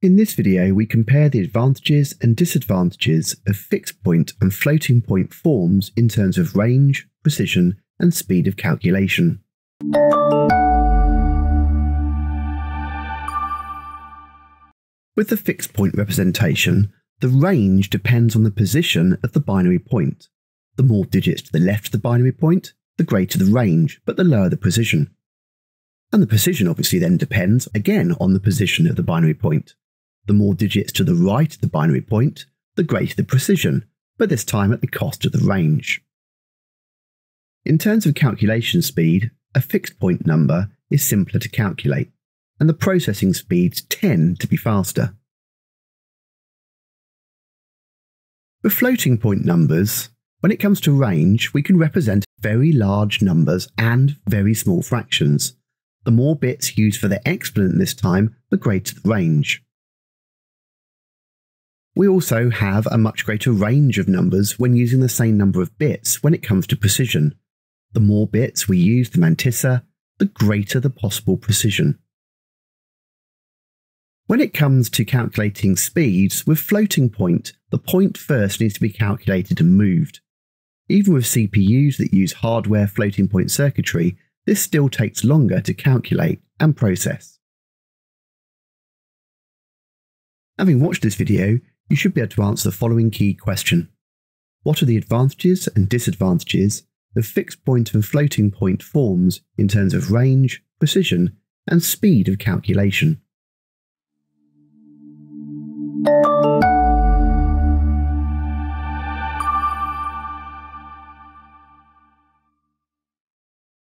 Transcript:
In this video, we compare the advantages and disadvantages of fixed point and floating point forms in terms of range, precision, and speed of calculation. With the fixed point representation, the range depends on the position of the binary point. The more digits to the left of the binary point, the greater the range, but the lower the precision. And the precision obviously then depends again on the position of the binary point. The more digits to the right of the binary point, the greater the precision, but this time at the cost of the range. In terms of calculation speed, a fixed point number is simpler to calculate, and the processing speeds tend to be faster. With floating point numbers, when it comes to range, we can represent very large numbers and very small fractions. The more bits used for the exponent this time, the greater the range. We also have a much greater range of numbers when using the same number of bits when it comes to precision. The more bits we use the mantissa, the greater the possible precision. When it comes to calculating speeds, with floating point, the point first needs to be calculated and moved. Even with CPUs that use hardware floating point circuitry, this still takes longer to calculate and process. Having watched this video, you should be able to answer the following key question. What are the advantages and disadvantages of fixed point and floating point forms in terms of range, precision, and speed of calculation?